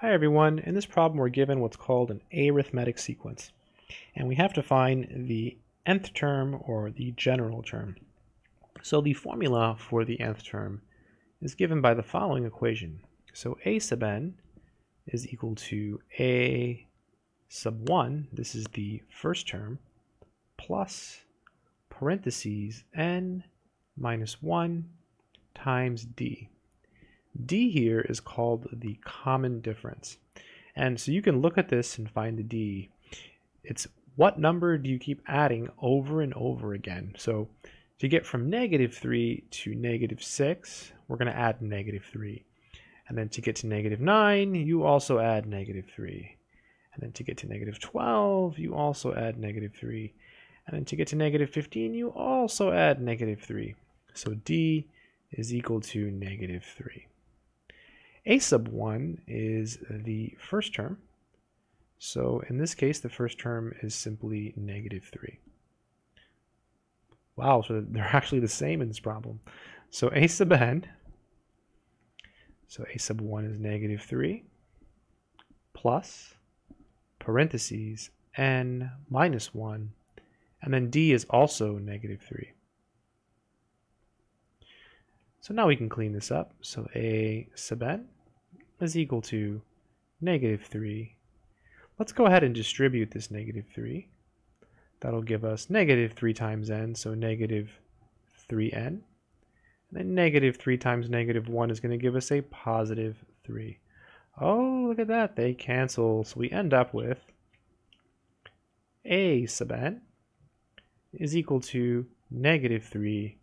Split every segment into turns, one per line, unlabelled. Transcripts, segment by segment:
Hi everyone, in this problem we're given what's called an arithmetic sequence. And we have to find the nth term or the general term. So the formula for the nth term is given by the following equation. So a sub n is equal to a sub 1, this is the first term, plus parentheses n minus 1 times d d here is called the common difference. And so you can look at this and find the d. It's what number do you keep adding over and over again? So to get from negative 3 to negative 6, we're going to add negative 3. And then to get to negative 9, you also add negative 3. And then to get to negative 12, you also add negative 3. And then to get to negative 15, you also add negative 3. So d is equal to negative 3 a sub 1 is the first term. So in this case, the first term is simply negative 3. Wow, so they're actually the same in this problem. So a sub n, so a sub 1 is negative 3, plus parentheses n minus 1, and then d is also negative 3. So now we can clean this up. So a sub n is equal to negative 3. Let's go ahead and distribute this negative 3. That'll give us negative 3 times n, so negative 3n. And then negative 3 times negative 1 is going to give us a positive 3. Oh, look at that. They cancel. So we end up with a sub n is equal to negative 3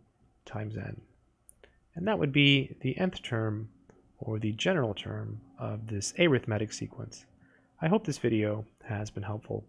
times n. And that would be the nth term or the general term of this arithmetic sequence. I hope this video has been helpful.